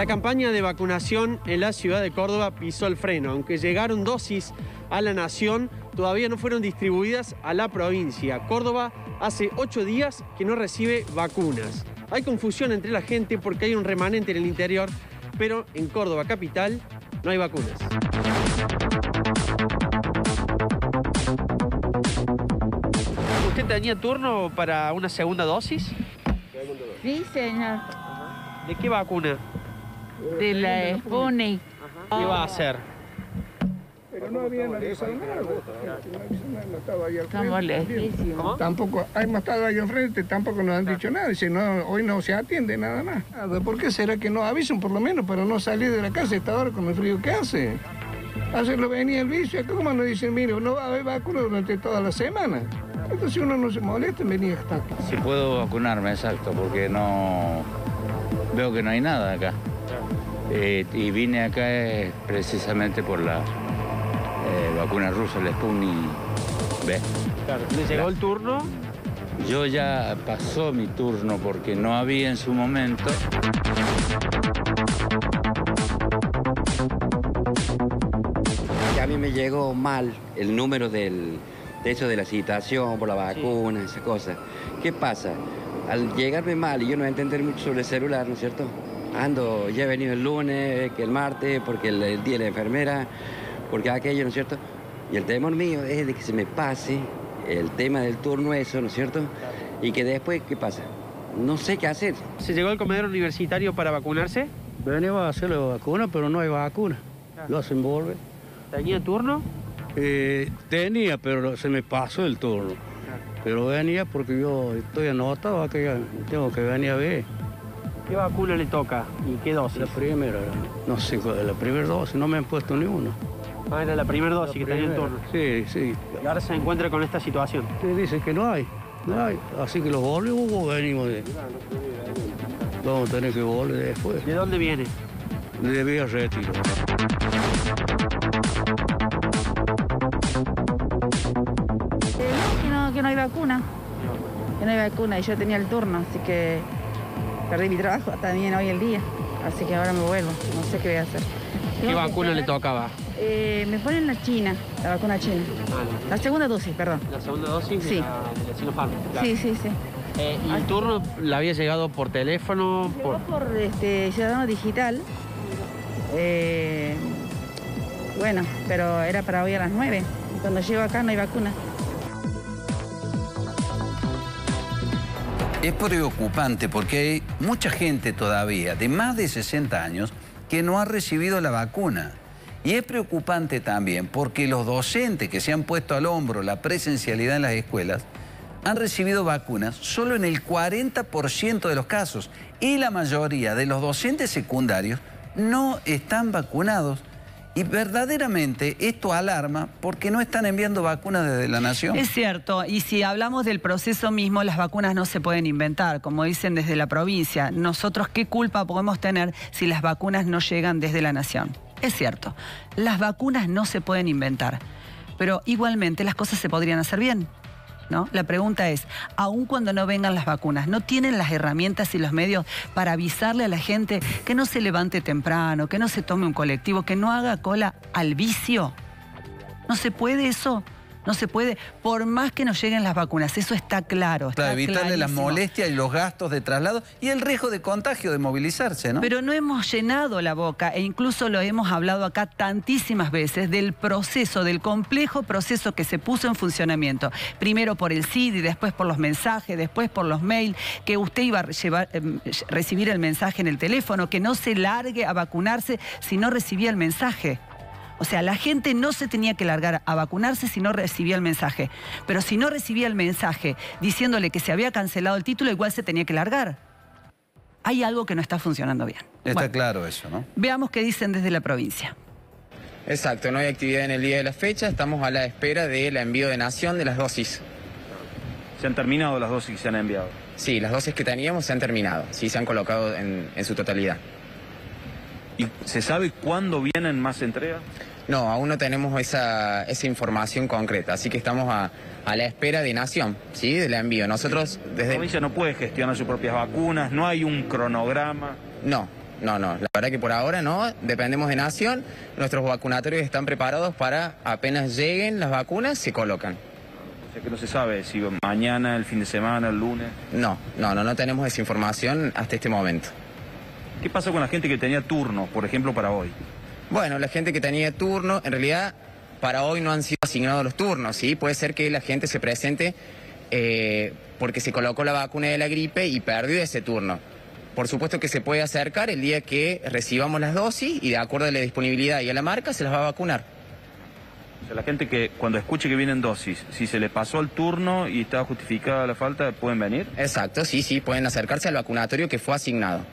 La campaña de vacunación en la ciudad de Córdoba pisó el freno. Aunque llegaron dosis a la nación, todavía no fueron distribuidas a la provincia. Córdoba hace ocho días que no recibe vacunas. Hay confusión entre la gente porque hay un remanente en el interior, pero en Córdoba capital no hay vacunas. ¿Usted tenía turno para una segunda dosis? Sí, señor. ¿De qué vacuna? De la Sputnik. ¿Qué va a hacer? Pero no habían avisado nada. No estaba ahí al Estamos frente. lejísimos. Tampoco, hemos estado ahí enfrente, tampoco nos han dicho nada. Dice, no, hoy no se atiende nada más. Nada, ¿Por qué será que no avisan por lo menos para no salir de la casa esta hora con el frío que hace? Ayer lo venía el vicio, ¿cómo nos dicen, mire, no va a haber vacuna durante toda la semana? Entonces uno no se molesta en venir hasta acá. Si puedo vacunarme, exacto, porque no veo que no hay nada acá. Eh, y vine acá eh, precisamente por la eh, vacuna rusa, el Sputnik B. ¿Le llegó el turno? Yo ya pasó mi turno porque no había en su momento. a mí me llegó mal el número del, de eso de la citación por la vacuna, esas cosas. ¿Qué pasa? Al llegarme mal y yo no voy a entender mucho sobre el celular, ¿no es cierto? Ando, ya he venido el lunes, que el martes, porque el, el día de la enfermera, porque aquello, ¿no es cierto? Y el temor mío es de que se me pase el tema del turno eso, ¿no es cierto? Y que después, ¿qué pasa? No sé qué hacer. ¿Se llegó al comedor universitario para vacunarse? Venimos a hacer la vacuna, pero no hay vacuna. Lo hacen volver. ¿Tenía turno? Eh, tenía, pero se me pasó el turno. Pero venía porque yo estoy anotado que ya tengo que venir a ver. ¿Qué vacuna le toca y qué dosis? La primera, no sé, cuál- la primera dosis, no me han puesto ni una. Ah, era la primera dosis que tenía el turno. Sí, sí. Y ahora se encuentra con esta situación. Te dicen que no hay, no hay. Así que los volvemos o venimos de... Vamos a tener que volver después. ¿De dónde viene? De Villa Retiro. Eh, no, que no, que no hay vacuna. Que no hay vacuna y yo tenía el turno, así que perdí mi trabajo también hoy el día. Así que ahora me vuelvo, no sé qué voy a hacer. ¿Qué vacuna le tocaba? Eh, me ponen la china, la vacuna china. Ah, La segunda dosis, perdón. la, la segunda dosis Sí. de la, de la Sinopharm. Claro. Sí, sí, sí. Eh, ¿Y el turno le había llegado por teléfono? Llegó Por... por este, Ciudadano Digital. Eh, bueno, pero era para hoy a las 9. Y Cuando llego acá no hay vacuna. Es preocupante porque hay mucha gente todavía de más de 60 años que no ha recibido la vacuna. Y es preocupante también porque los docentes que se han puesto al hombro la presencialidad en las escuelas han recibido vacunas solo en el 40% de los casos y la mayoría de los docentes secundarios no están vacunados. Y verdaderamente esto alarma porque no están enviando vacunas desde la nación. Es cierto, y si hablamos del proceso mismo, las vacunas no se pueden inventar, como dicen desde la provincia. Nosotros, ¿qué culpa podemos tener si las vacunas no llegan desde la nación? Es cierto, las vacunas no se pueden inventar, pero igualmente las cosas se podrían hacer bien. ¿No? La pregunta es, aun cuando no vengan las vacunas, ¿no tienen las herramientas y los medios para avisarle a la gente que no se levante temprano, que no se tome un colectivo, que no haga cola al vicio? ¿No se puede eso? No se puede, por más que nos lleguen las vacunas, eso está claro. Está Para evitarle las molestias y los gastos de traslado y el riesgo de contagio, de movilizarse, ¿no? Pero no hemos llenado la boca e incluso lo hemos hablado acá tantísimas veces del proceso, del complejo proceso que se puso en funcionamiento. Primero por el CID y después por los mensajes, después por los mails, que usted iba a llevar, eh, recibir el mensaje en el teléfono, que no se largue a vacunarse si no recibía el mensaje. O sea, la gente no se tenía que largar a vacunarse si no recibía el mensaje. Pero si no recibía el mensaje diciéndole que se había cancelado el título, igual se tenía que largar. Hay algo que no está funcionando bien. Está Bueno, claro eso, ¿no? veamos qué dicen desde la provincia. Exacto, no hay actividad en el día de la fecha, estamos a la espera del envío de nación de las dosis. ¿Se han terminado las dosis que se han enviado? Sí, las dosis que teníamos se han terminado, sí se han colocado en, en su totalidad. ¿Y se sabe cuándo vienen más entregas? No, aún no tenemos esa, esa información concreta, así que estamos a, a la espera de nación, ¿sí? Del envío. Nosotros La desde... provincia no puede gestionar sus propias vacunas, no hay un cronograma. No, no, no. La verdad que por ahora no, dependemos de Nación. Nuestros vacunatorios están preparados para apenas lleguen las vacunas, se colocan. O sea que no se sabe si mañana, el fin de semana, el lunes. No, no, no, no tenemos esa información hasta este momento. ¿Qué pasa con la gente que tenía turno, por ejemplo, para hoy? Bueno, la gente que tenía turno, en realidad para hoy no han sido asignados los turnos, ¿sí? Puede ser que la gente se presente eh, porque se colocó la vacuna de la gripe y perdió ese turno. Por supuesto que se puede acercar el día que recibamos las dosis y de acuerdo a la disponibilidad y a la marca se las va a vacunar. O sea, la gente que cuando escuche que vienen dosis, si se le pasó el turno y está justificada la falta, ¿pueden venir? Exacto, sí, sí, pueden acercarse al vacunatorio que fue asignado.